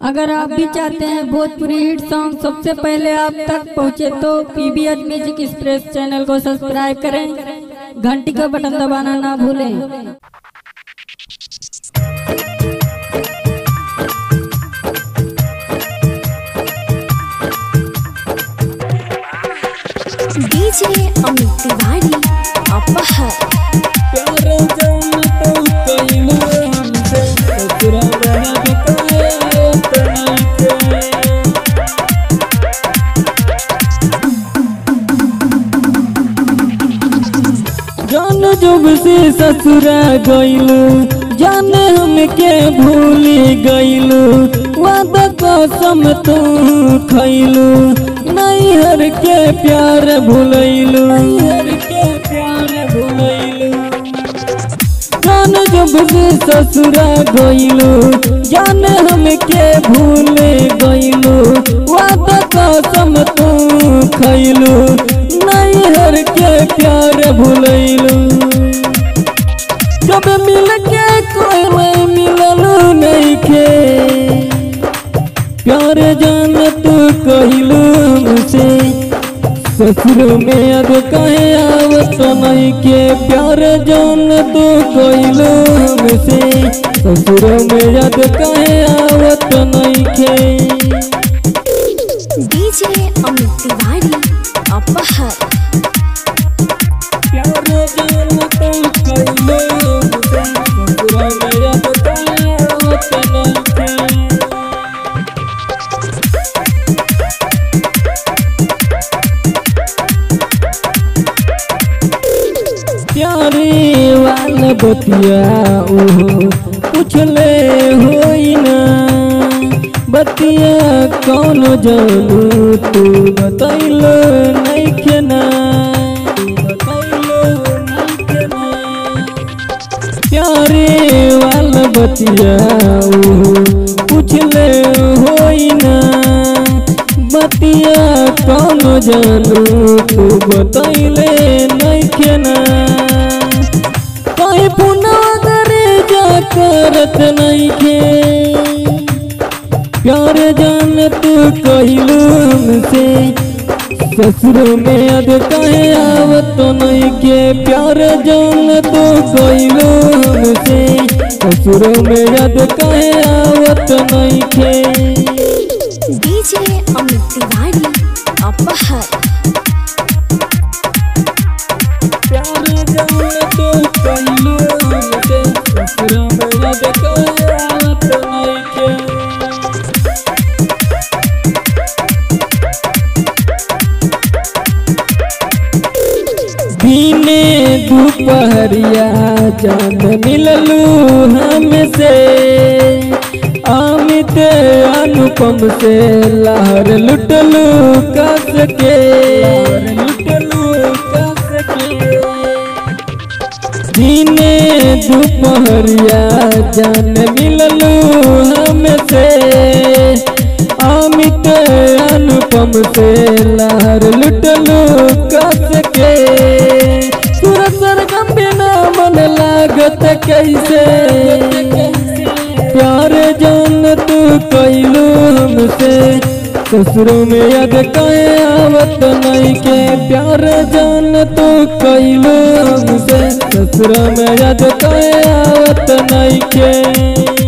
अगर आप भी चाहते हैं भोजपुरी हिट सॉन्ग सबसे पहले आप तक पहुँचे तो पीबीएच म्यूज़िक एक्सप्रेस चैनल को सब्सक्राइब करें। घंटी का बटन दबाना ना भूलें। डीजे अमित तिवारी अपहर। जान जब से ससुरा गइलू, जाने हमके भूली गइलू। वादा कसम तू खइलू नैहर के प्यार भूलैलू जान जब से ससुरा गइलू, जाने हमके भूल गइलू। वादा कसम तू खइलू। नैहर के प्यार भूलैलू। जब मिल के कोई मिललू नहीं के प्यार जान तू कहलू हमसे ससुर में अब कहे आवत नहीं के प्यार जान तू कहलू हमसे ससुर में अब कहे आवत प्यारे वाल बतिया पूछले होई बतिया कौन जानू तू बतैलो नहीं ना प्यारे वाल बतिया पूछले होई ना। बतिया कौन जानू तू बतैले नहीं ना करत नहीं के प्यार जान तू कहलू हमसे ससुर में अब कहे आवत तो नहीं के प्यार जान तू कहलू हमसे ससुर में अब कहे आवत तो नहीं के डीजे अमित तिवारी। दोपहरिया जान मिललू हमसे। अमित अनुपम से लहर लुटलू कस के लुटलू कस के दिने दोपहरिया जान मिललू हमसे। अमित अनुपम से लहर लुटलू कस के लागत कैसे? प्यार जान, तू कैलू हमसे ससुर में यद कहे आवत नहीं के। प्यार जान, तू कैलू हमसे ससुर में यद कहे आवत नहीं के।